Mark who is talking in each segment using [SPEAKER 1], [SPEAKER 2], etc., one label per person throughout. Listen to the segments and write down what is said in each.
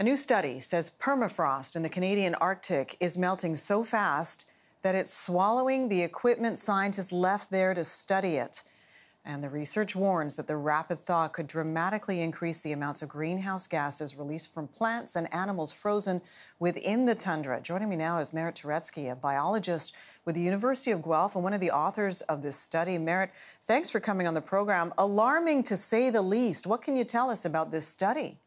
[SPEAKER 1] A new study says permafrost in the Canadian Arctic is melting so fast that it's swallowing the equipment scientists left there to study it. And the research warns that the rapid thaw could dramatically increase the amounts of greenhouse gases released from plants and animals frozen within the tundra. Joining me now is Merritt Turetsky, a biologist with the University of Guelph and one of the authors of this study. Merritt, thanks for coming on the program. Alarming to say the least. What can you tell us about this study?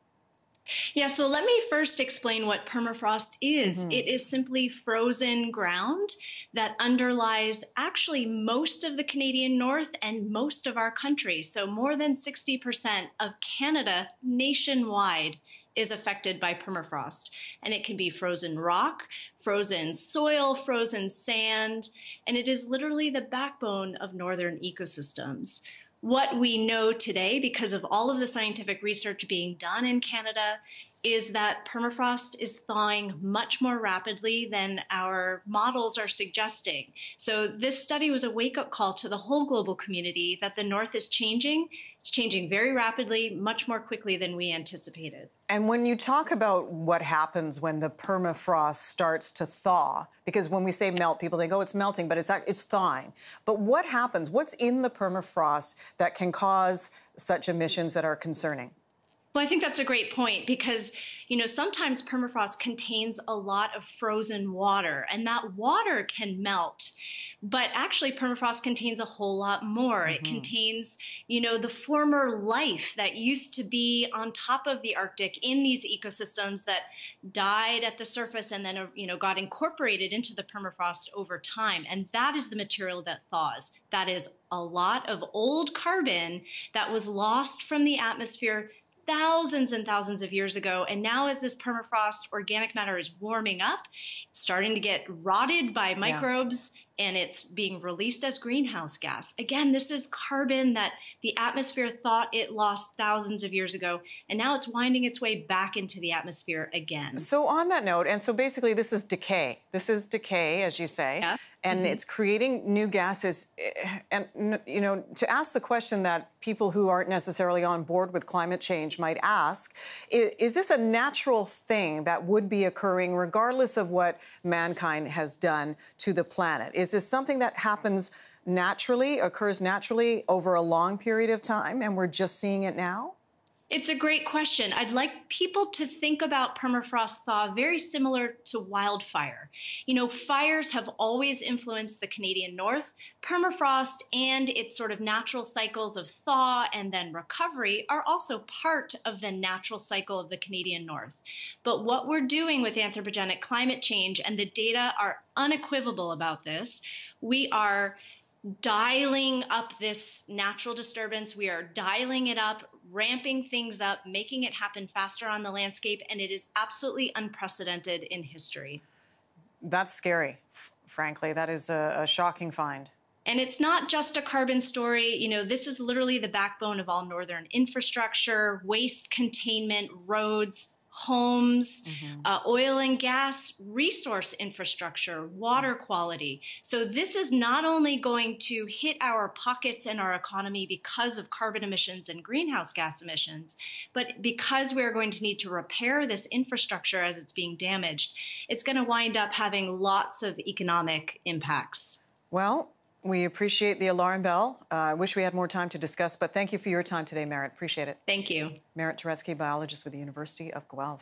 [SPEAKER 2] Yeah, so let me first explain what permafrost is. Mm-hmm. It is simply frozen ground that underlies actually most of the Canadian North and most of our country. So, more than 60% of Canada nationwide is affected by permafrost. And it can be frozen rock, frozen soil, frozen sand, and it is literally the backbone of northern ecosystems what we know today, because of all of the scientific research being done in Canada, is that permafrost is thawing much more rapidly than our models are suggesting. So, this study was a wake up call to the whole global community that the North is changing. It's changing very rapidly, much more quickly than we anticipated.
[SPEAKER 1] And when you talk about what happens when the permafrost starts to thaw, because when we say melt, people think, oh, it's melting, but it's, it's thawing. But what happens? What's in the permafrost that can cause such emissions that are concerning?
[SPEAKER 2] Well, I think that's a great point because, you know, sometimes permafrost contains a lot of frozen water and that water can melt. But actually, permafrost contains a whole lot more. Mm-hmm. It contains, you know, the former life that used to be on top of the Arctic in these ecosystems that died at the surface and then, you know, got incorporated into the permafrost over time. And that is the material that thaws. That is a lot of old carbon that was lost from the atmosphere thousands and thousands of years ago. And now, as this permafrost organic matter is warming up, it's starting to get rotted by microbes. Yeah and it's being released as greenhouse gas. Again, this is carbon that the atmosphere thought it lost thousands of years ago, and now it's winding its way back into the atmosphere again.
[SPEAKER 1] So, on that note, and so basically, this is decay. This is decay, as you say, yeah. and mm-hmm. it's creating new gases. And, you know, to ask the question that people who aren't necessarily on board with climate change might ask is this a natural thing that would be occurring regardless of what mankind has done to the planet? Is this something that happens naturally, occurs naturally over a long period of time, and we're just seeing it now?
[SPEAKER 2] It's a great question. I'd like people to think about permafrost thaw very similar to wildfire. You know, fires have always influenced the Canadian North. Permafrost and its sort of natural cycles of thaw and then recovery are also part of the natural cycle of the Canadian North. But what we're doing with anthropogenic climate change, and the data are unequivocal about this, we are dialing up this natural disturbance. We are dialing it up, ramping things up, making it happen faster on the landscape, and it is absolutely unprecedented in history.
[SPEAKER 1] That's scary, frankly. That is a, a shocking find.
[SPEAKER 2] And it's not just a carbon story. You know, this is literally the backbone of all northern infrastructure, waste containment, roads, homes, mm-hmm. uh, oil and gas resource infrastructure, water quality. So, this is not only going to hit our pockets and our economy because of carbon emissions and greenhouse gas emissions, but because we're going to need to repair this infrastructure as it's being damaged, it's going to wind up having lots of economic impacts.
[SPEAKER 1] Well, we appreciate the alarm bell. Uh, I wish we had more time to discuss, but thank you for your time today, Merritt. Appreciate it.
[SPEAKER 2] Thank you.
[SPEAKER 1] Merritt Turetsky, biologist with the University of Guelph.